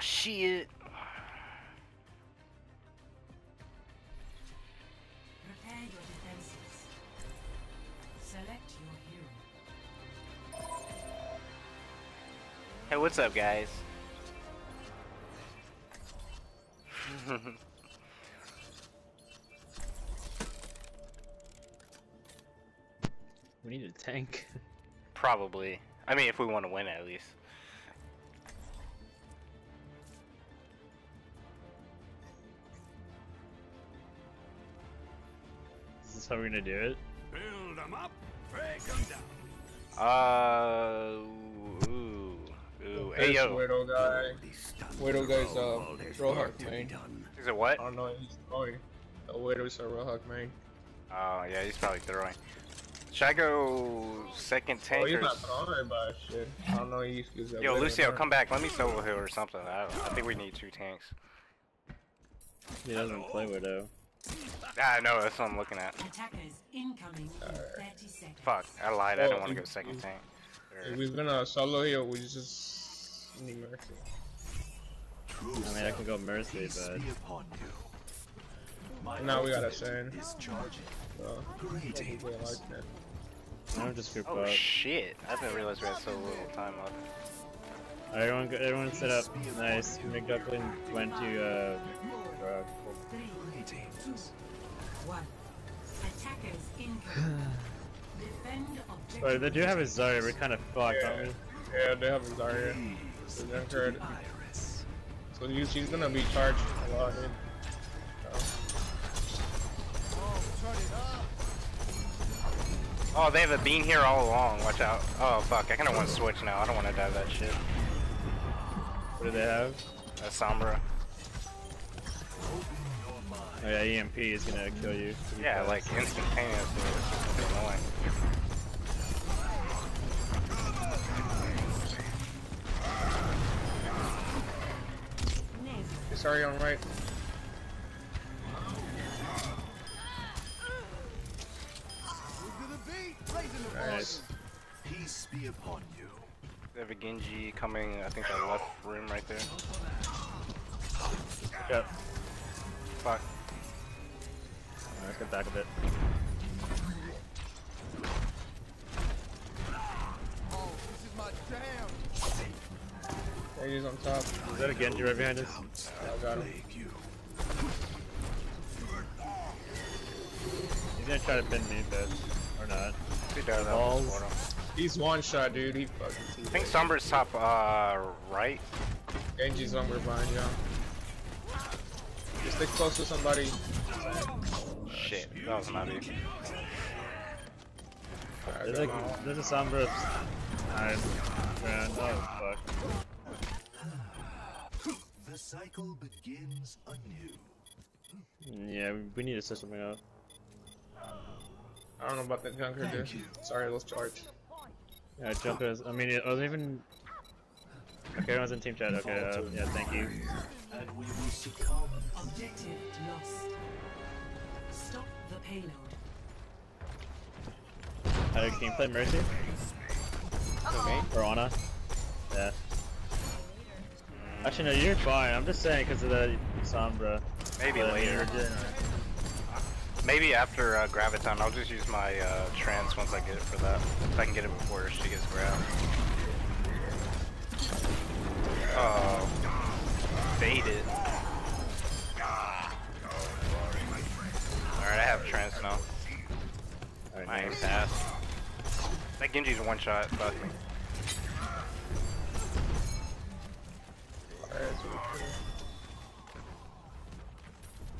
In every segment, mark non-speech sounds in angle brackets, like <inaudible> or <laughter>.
shit. Prepare your defenses. Select your hero. Hey, what's up, guys? <laughs> We need a tank. Probably. I mean, if we want to win, at least. Is how we're gonna do it? Build them up, break them down. Uh, ooh, ooh. Hey, yo. Widow guy. Widow guy's uh, All there's Roadhog work to main. Is it what? I don't know, he's throwing. The Widow's a Roadhog main. Oh, yeah, he's probably throwing. Should I go second Oh, tank he's or... not throwing by shit. I don't know, he's, he's a Yo, Lucio, come back. Let me solo hill or something. I, I think we need two tanks. He doesn't play Widow. Ah, I know, that's what I'm looking at. Attackers incoming in 30 seconds. Fuck, I lied. I Well, don't want to you- go second you- tank. If we're gonna solo here, we just need mercy. I mean, I can go Mercy, but Be upon you. My Now we got a ultimate send. charging. So, like. I don't just group Oh up. shit! I didn't realize we had so little time left. Alright, everyone, go- everyone set up. Nice. McDucklin went to uh, uh, Greetings. One. Attackers incoming. Defend objective. But they do have a Zarya. We're kind of fucked, aren't we? Yeah, they have a Zarya. So they're So you, she's gonna be charged a lot, dude. Oh, they have a bean here all along. Watch out. Oh fuck! I kind of want to switch now. I don't want to die that shit. What do they have? A Sombra. Oh yeah, EMP is gonna kill you. Yeah, fast. like instantaneously. It's fucking annoying. Sorry, on right. Nice. Peace be upon you. They have a Genji coming. I think that left rim right there. Yep. Fuck. Alright, let's get back a bit. Yeah, he's on top. Is that a Genji right behind us? I got him. You. He's gonna try to pin me, but or not. He does that Balls. for him. He's one shot, dude. He fucking I think Sombra's top uh right. Genji's somewhere behind you. Just stick close to somebody. Shit, that was not it. I There's a there's a Sombra. Alright, man. Oh fuck. The cycle begins anew. Yeah, we, we need to set something up. I don't know about that junker, dude. Sorry, let's charge. Yeah, jump is. I mean, are was even? Okay, everyone's in team chat. Okay, uh, yeah, thank you. And we will succumb. Objective lost. Stop the payload. Uh, can you play Mercy? Okay. Or Ana? Yeah. Actually, no, you're fine. I'm just saying because of the Sombra. Maybe But, I mean, later. Maybe after uh, Graviton, I'll just use my uh, trance once I get it for that. If I can get it before she gets grabbed. Oh. Baited. Alright, I have trance now. Alright, My passed. That Genji's one shot, fuck me.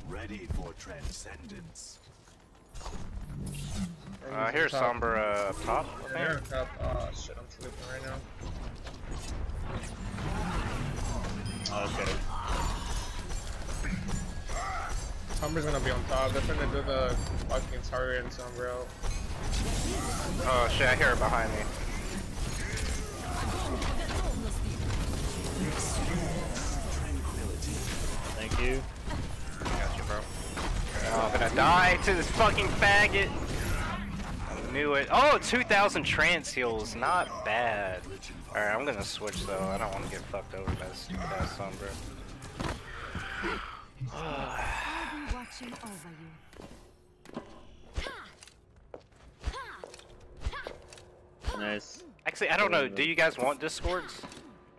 Ready for transcendence. Uh, here's top. Sombra up top, I Yeah, top. Oh shit, I'm sleeping right now. Okay. Humber's gonna be on top. They're gonna do the fucking Zarya and Sombra out. Oh shit, I hear her behind me. Thank you. Got you, bro. Oh, I'm gonna die to this fucking faggot. Knew it. Oh, 2,000 trance heals, not bad. Alright, I'm gonna switch though. I don't want to get fucked over by this stupid ass Sombra. I'll be watching over you. Nice. Actually, I don't know. Do you guys want discords,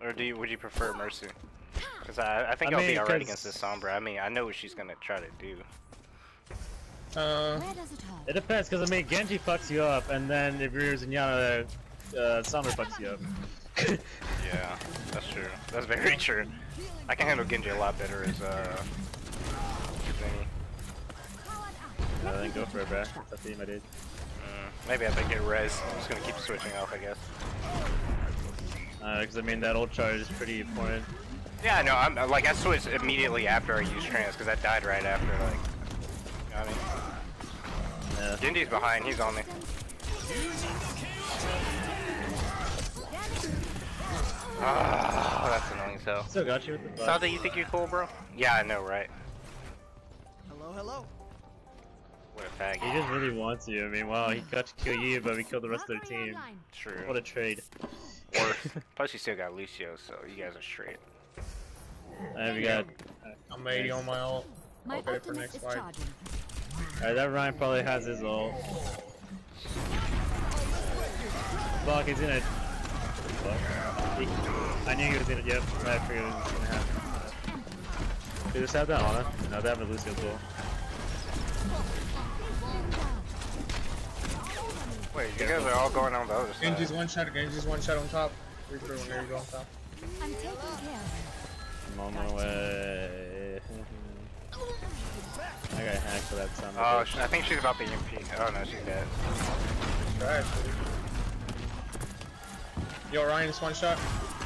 or do you would you prefer Mercy? Because I, I think I will be alright against this Sombra. I mean, I know what she's gonna try to do. Uh, it? It depends, because I mean, Genji fucks you up, and then if you're Zenyatta, uh, Sombra fucks you up. <laughs> Yeah, that's true. That's very <laughs> true. I can handle Genji a lot better as uh. thingy. Uh, then go for it, bruh. It's up to you, my dude. Mm, maybe I think get res. I'm just gonna keep switching off, I guess. Because I mean, that old charge is pretty important. Yeah, I know. I'm like I switched immediately after I used trance because I died right after. Like, you know what I mean? Yeah. Genji's behind. He's on me. Ah, that's annoying. So, Still got you with the fuck. Sada, you think you're cool, bro? Yeah, I know, right? Hello, hello. What a fag. He just really wants you. I mean, wow, he got to kill you, but we killed the rest of their Valkyrie team. True. What a trade. Worse. <laughs> Plus, you still got Lucio, so you guys are straight. Alright, we got. I'm 80 on my ult. My Okay, for ultimate next is fight. Charging. Alright, that Rein probably has his ult. Fuck, he's gonna. Fuck. He- I knew he was gonna. Yep, I figured it was gonna happen. They just have that on him. No, they have a Lucio's ult. Wait, you guys are all going on the other side. Genji's one shot, Genji's one shot on top. Three through, and there you go on top. I'm taking care I'm on my way. I got hacked for that son of a Oh, bitch. I think she's about the EMP. Oh no, she's dead. Trash. Yo, Rein, it's one shot.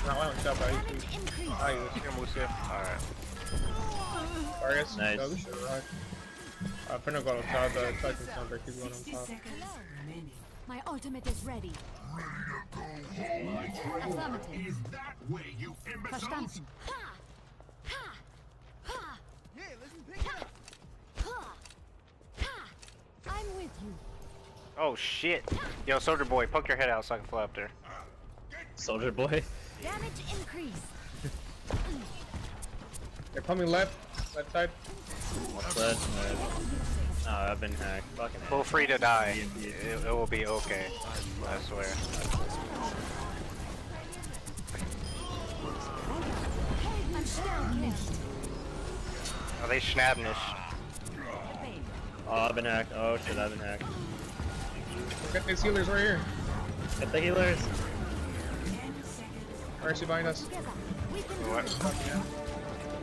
Not one shot, but it. he's Increase. Ah, he was Here, Lucio. Alright. Vargas. Nice. Yo, this shit right. I'm finna go on top, uh, Titan Thunder, keep going on top. My ultimate is ready. Affirmative. Verstanden. Yeah, listen, pick it up. I'm with you. Oh shit. Yo, Soldier Boy, poke your head out so I can fly up there. Soldier boy. Damage increase. <laughs> They're coming left, left side. What's that? Alright. Oh, I've been hacked. Fucking Feel free to die. It, it will be okay. I swear. I'm still here. Are they schnabnish? Oh, I've been hacked. Oh shit, I've been hacked. Look at these healers right here. Get the healers. 10 seconds. Mercy behind us. Together. We can do What?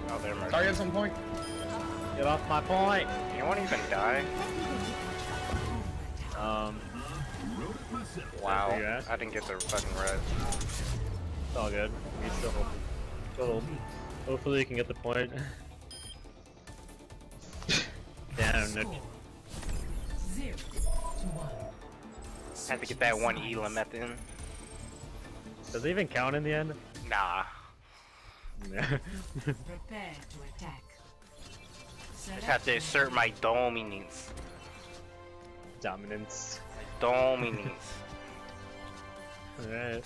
Oh, they're mercy. Sorry at some point. Get off my point. You won't even die? Um, Wow. for? I didn't get the fucking red. it's all good. We still hold. Still. Hopefully, you can get the point. <laughs> Damn, Nick. Had to get that one Elam at the end. Does it even count in the end? Nah. <laughs> Prepare to attack. Just have to assert my dominance. Dominance. Dominance. <laughs> Alright.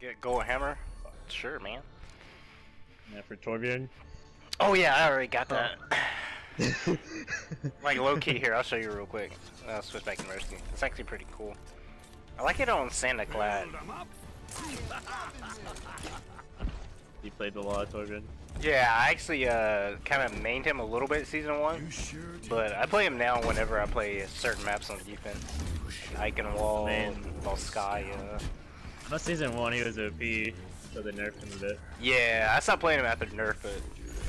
Get go hammer? Sure, man. Yeah, for Torbjorn. Oh yeah, I already got that. <laughs> like low key here, I'll show you real quick. I'll switch back to Mercy. It's actually pretty cool. I like it on Santa Clad. <laughs> you played a lot of Torbjorn. Yeah, I actually uh, kind of mained him a little bit season one, but I play him now whenever I play certain maps on defense. Eichenwald, Man. Volskaya. Not season one, he was OP, so they nerfed him a bit. Yeah, I stopped playing him after nerf, but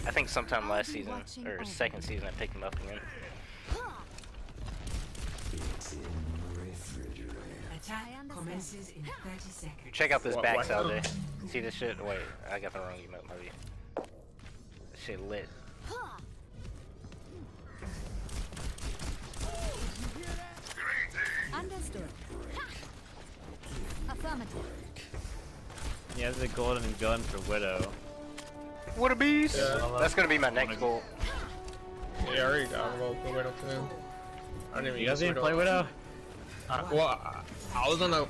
I think sometime last season or second season I picked him up again. Attack I understand. commences in Check out this What- back what? Saturday. See this shit? Wait, I got the wrong emote, maybe. This shit lit. He has a golden gun for Widow. What a beast! Yeah. That's gonna be my next goal. Yeah, I already got a roll for Widow for him. I didn't even You guys use didn't play Widow? Uh, well, I, I was gonna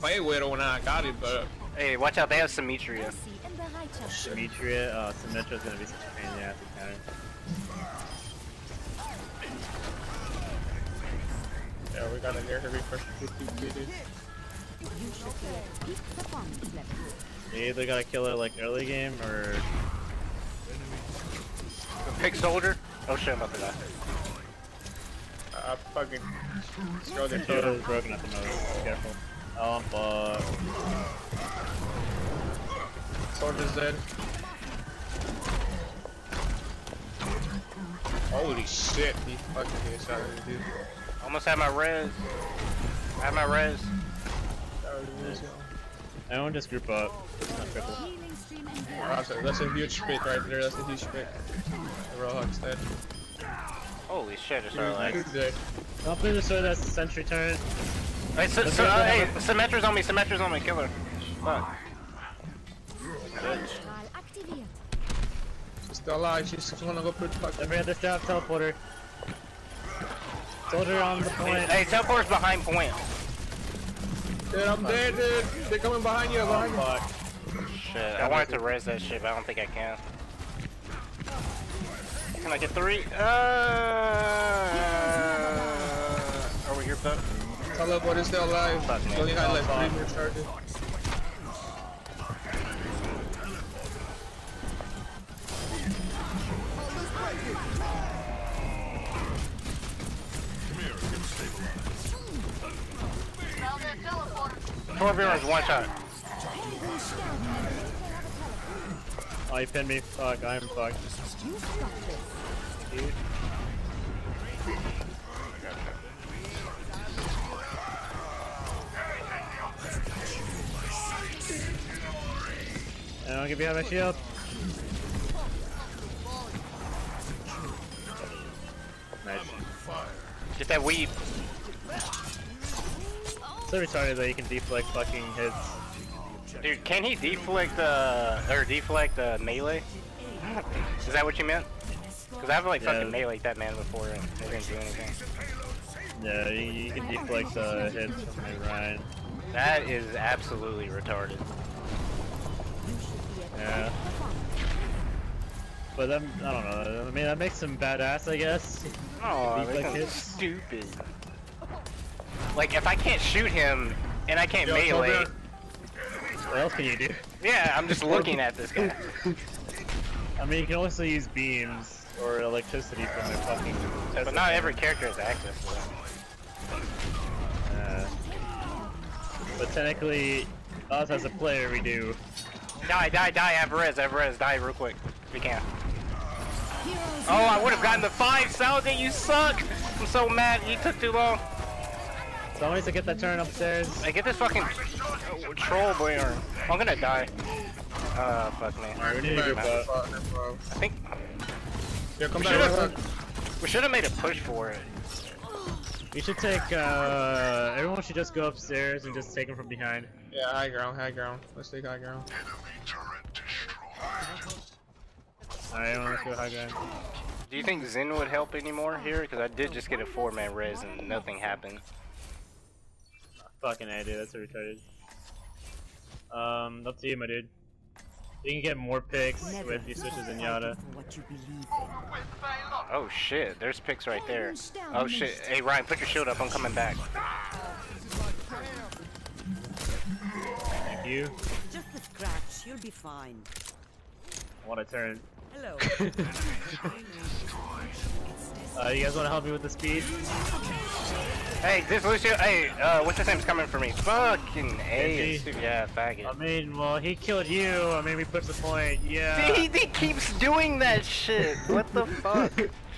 play Widow when I got it, but Hey, watch out, they have Symmetra. Mercy in Bereitschaft. Uh, Symmetra's gonna be such a pain in the ass to counter. yeah, we got a near heavy first 50 dude. You You either gotta kill it like early game or Pick soldier. Oh shit, I'm about to die. Uh, I fucking scrolled their Shoulder shoulder. is broken at the moment. Be careful. Oh, fuck. Soldier's dead. Holy shit, he fucking hit shot dude. Almost had my res. I have my res. That was. Everyone just group up. It's not crippled. Healing stream and That's a, huge spit right there, that's a huge spit. The Roadhog's dead. Holy shit, it's Dude, alright. he's dead. Don't play the sword that's the sentry turret. Hey, so, so, uh, hey, Symmetra's on me, Symmetra's on me, kill her. Fuck. Strahl aktiviert. She's still alive, she's just wanna go put the fuck. Every other staff teleporter. Soldier on the point. Hey, teleport's behind point. Dude, I'm dead, dude. They're coming behind you, behind you. Shit, I wanted to res that shit, but I don't think I can. Can I get three? Uh, we here, bud. Teleport is still alive. Fuck me. He only had like three minutes charges. Viewers, one shot. Oh, you pinned me. Fuck, I'm fucked. You. Dude. I don't give you my shield. Nice. Get that weed. Retarded that you can deflect fucking hits. Dude, can he deflect the, or deflect the melee? Is that what you meant? Cause I've like Yeah. fucking melee that man before and they didn't do anything. Yeah, you, you can deflect uh, hits from my Rein. That is absolutely retarded. Yeah. But that, I don't know. I mean, that makes him badass, I guess. Oh, Deflect that's hits? stupid. Like if I can't shoot him and I can't Yo, melee. What else can you do? yeah, I'm just looking at this guy. <laughs> I mean, you can also use beams or electricity from their fucking. But not every character has access to that. Uh, but technically, us as a player, we do. Die, die, die, I have res, have res, die real quick. If you can. Oh, I would have gotten the five, Saladin, you suck! I'm so mad, you took too long. Somebody to get that turn upstairs. I get this fucking uh, troll boy or I'm gonna die. Uh, fuck me. Alright, we need to group Back, up. fuck, bro. I think Yeah, come We back, should've- we should have made a push for it. You should take. uh... Everyone should just go upstairs and just take him from behind. Yeah, high ground, high ground. Let's take high ground. Alright, everyone, let's go high ground. Do you think Zen would help anymore here? Because I did just get a four-man res and nothing happened. Fucking A, dude. That's so retarded. Um, up to you, my dude. You can get more picks with these switches in Yada. What you believe in. Oh shit, there's picks right there. Oh shit, hey Rein, put your shield up, I'm coming back. Thank you. Just a scratch, you'll be fine. I want a turn. Hello. <laughs> Uh, you guys want to help me with the speed? Hey, this Lucio, hey, uh, what's his name's coming for me? Fucking A, yeah, faggot. I mean, well, he killed you. I mean, we pushed the point. Yeah. he, he keeps doing that shit. What the <laughs> fuck?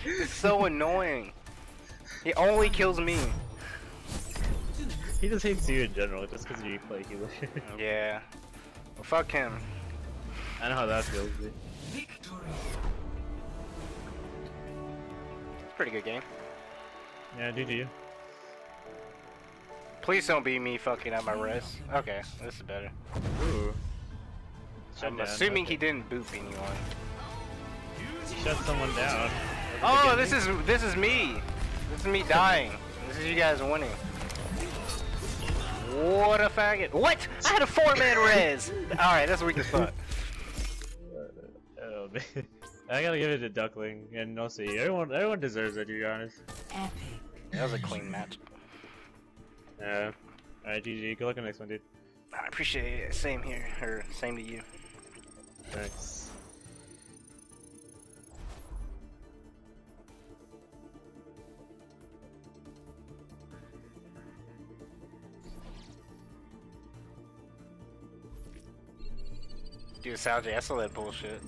It's so annoying. He only kills me. He just hates you in general, just because you play healer. <laughs> Yeah. Well, fuck him. I know how that feels. Dude. It's a pretty good game. Yeah, do you? Please don't be me fucking up my res. Okay, this is better. Ooh. Shut I'm down, assuming okay. he didn't boop anyone. Shut someone down. Oh, this is this is me. This is me <laughs> dying. This is you guys winning. What a faggot! What? I had a four-man <laughs> res. All right, that's weak as fuck. <laughs> Oh, man. I gotta give it to Duckling and no see. Everyone, everyone deserves it. To be honest. Epic. That was a clean match. Yeah. Alright, GG. Good luck on the next one, dude. I appreciate it. Same here, or same to you. Thanks. Dude, Salji, I saw that bullshit.